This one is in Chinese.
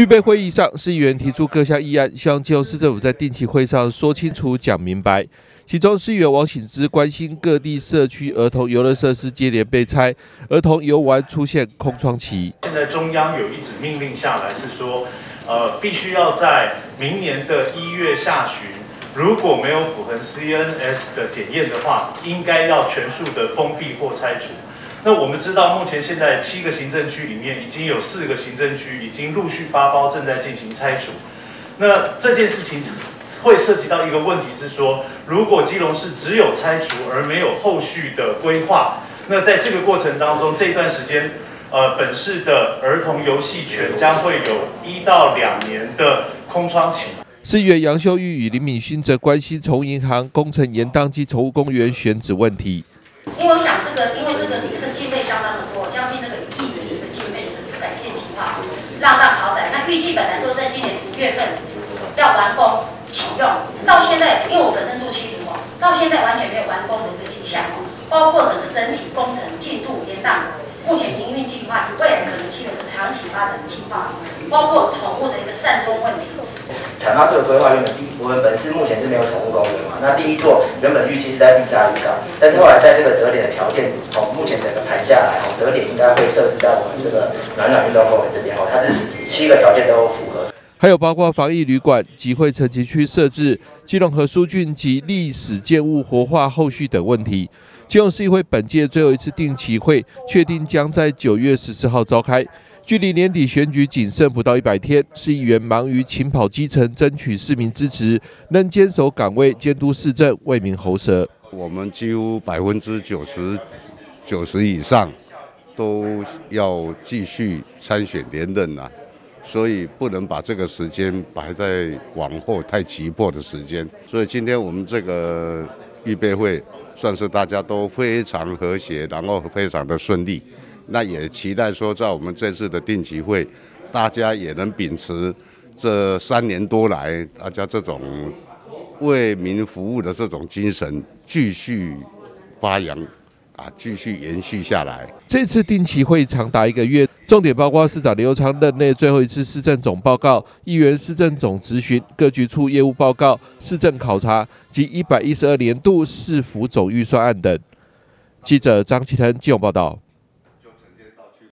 预备会议上，市议员提出各项议案，希望基隆市政府在定期会上说清楚、讲明白。其中，市议员王醒之关心各地社区儿童游乐设施接连被拆，儿童游玩出现空窗期。现在中央有一纸命令下来，是说，呃，必须要在明年的一月下旬，如果没有符合 CNS 的检验的话，应该要全数的封闭或拆除。那我们知道，目前现在七个行政区里面，已经有四个行政区已经陆续发包，正在进行拆除。那这件事情会涉及到一个问题是说，如果基隆市只有拆除而没有后续的规划，那在这个过程当中，这段时间，呃，本市的儿童游戏权将会有一到两年的空窗期。四月杨秀玉与林敏勋则关心从银行工程延宕及宠物公园选址问题。因为我想这个，因为这这经费相当的多，将近这个一亿的一个经费的展现计划，让让豪宅。那预计本来说在今年五月份要完工启用，到现在，因为我本身住七十楼，到现在完全没有完工的一个迹象，包括整个整体工程进度延宕，目前营运计划未来可能性的长期发展计划，包括宠物的一个善终问题。采纳这个规划原本第我们本市目前是没有宠物公园嘛？那第一座原本预期是在碧沙渔港，但是后来在这个折点的条件，哦，目前整个盘下来，哦，折点应该会设置在我们这个暖暖运动公园这边，哦，它是七个条件都符合。还有包括防疫旅馆、集会层级区设置、基隆和苏俊及历史建物活化后续等问题。基隆市议会本届最后一次定期会，确定将在九月十四号召开。距离年底选举仅剩不到一百天，市议员忙于勤跑基层，争取市民支持，能坚守岗位，监督市政，为民喉舌。我们几乎百分之九十九十以上都要继续参选连任啊，所以不能把这个时间摆在往后太急迫的时间。所以今天我们这个预备会算是大家都非常和谐，然后非常的顺利。那也期待说，在我们这次的定期会，大家也能秉持这三年多来大家这种为民服务的这种精神，继续发扬啊，继续延续下来。这次定期会长达一个月，重点包括市长刘昌任内最后一次市政总报告、议员市政总咨询、各局处业务报告、市政考察及一百一十二年度市府总预算案等。记者张其腾、金勇报道。